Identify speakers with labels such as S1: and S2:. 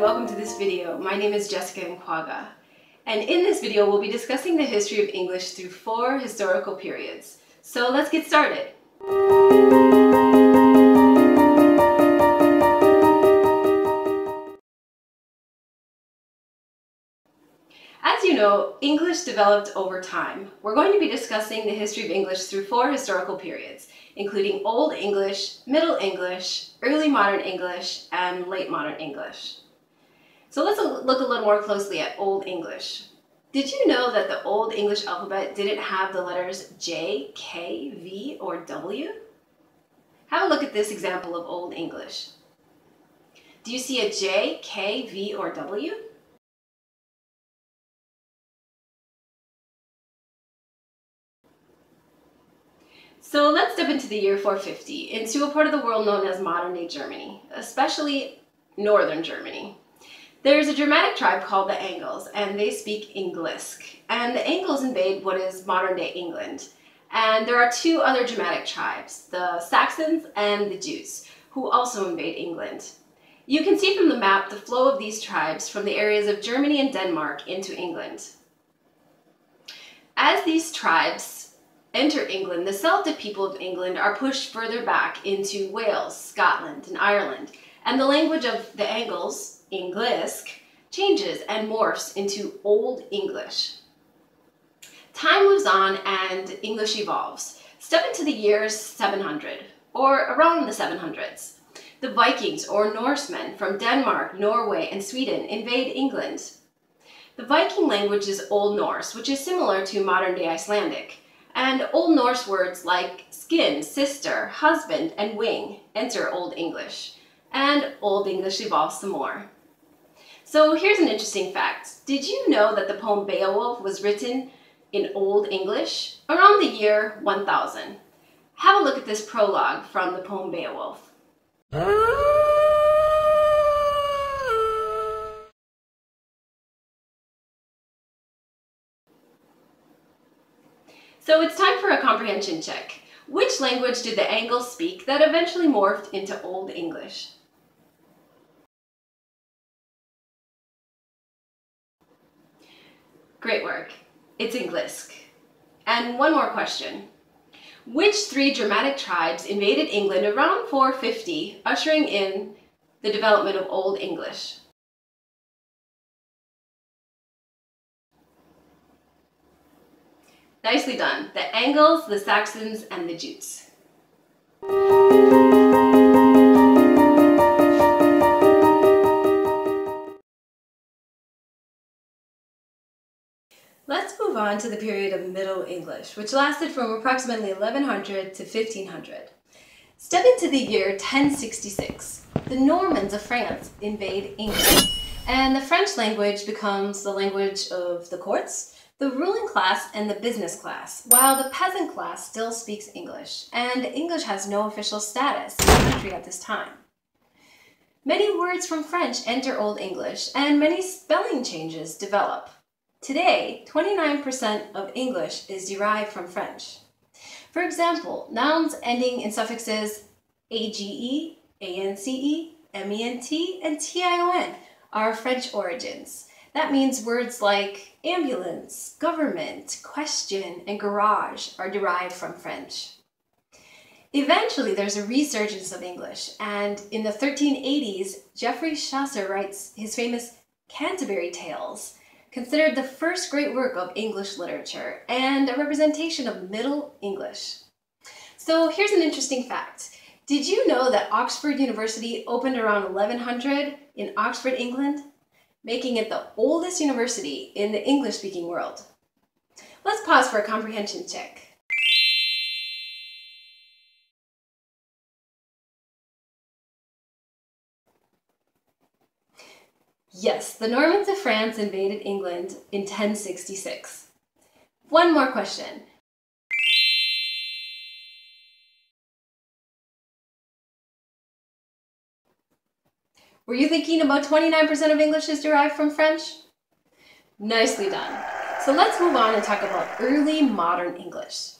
S1: and welcome to this video. My name is Jesica NKouaga. And in this video, we'll be discussing the history of English through four historical periods. So let's get started. As you know, English developed over time. We're going to be discussing the history of English through four historical periods, including Old English, Middle English, Early Modern English, and Late Modern English. So let's look a little more closely at Old English. Did you know that the Old English alphabet didn't have the letters J, K, V, or W? Have a look at this example of Old English. Do you see a J, K, V, or W? So let's step into the year 450, into a part of the world known as modern-day Germany, especially northern Germany. There's a Germanic tribe called the Angles, and they speak Englisk. And the Angles invade what is modern-day England. And there are two other Germanic tribes, the Saxons and the Jutes, who also invade England. You can see from the map the flow of these tribes from the areas of Germany and Denmark into England. As these tribes enter England, the Celtic people of England are pushed further back into Wales, Scotland, and Ireland, and the language of the Angles, Englisk changes and morphs into Old English. Time moves on and English evolves. Step into the year 700, or around the 700s. The Vikings, or Norsemen, from Denmark, Norway, and Sweden invade England. The Viking language is Old Norse, which is similar to modern-day Icelandic. And Old Norse words like skin, sister, husband, and wing enter Old English. And Old English evolves some more. So here's an interesting fact. Did you know that the poem Beowulf was written in Old English around the year 1000? Have a look at this prologue from the poem Beowulf. So it's time for a comprehension check. Which language did the Angles speak that eventually morphed into Old English? Great work. It's Englisk. And one more question. Which three Germanic tribes invaded England around 450, ushering in the development of Old English? Nicely done. The Angles, the Saxons, and the Jutes. On to the period of Middle English, which lasted from approximately 1100 to 1500. Step into the year 1066. The Normans of France invade England, and the French language becomes the language of the courts, the ruling class, and the business class, while the peasant class still speaks English, and English has no official status in the country at this time. Many words from French enter Old English, and many spelling changes develop. Today, 29% of English is derived from French. For example, nouns ending in suffixes age, ance, ment, and tion are French origins. That means words like ambulance, government, question, and garage are derived from French. Eventually, there's a resurgence of English, and in the 1380s, Geoffrey Chaucer writes his famous Canterbury Tales, considered the first great work of English literature and a representation of Middle English. So here's an interesting fact. Did you know that Oxford University opened around 1100 in Oxford, England, making it the oldest university in the English-speaking world? Let's pause for a comprehension check. Yes, the Normans of France invaded England in 1066. One more question. Were you thinking about 29% of English is derived from French? Nicely done. So let's move on and talk about early modern English.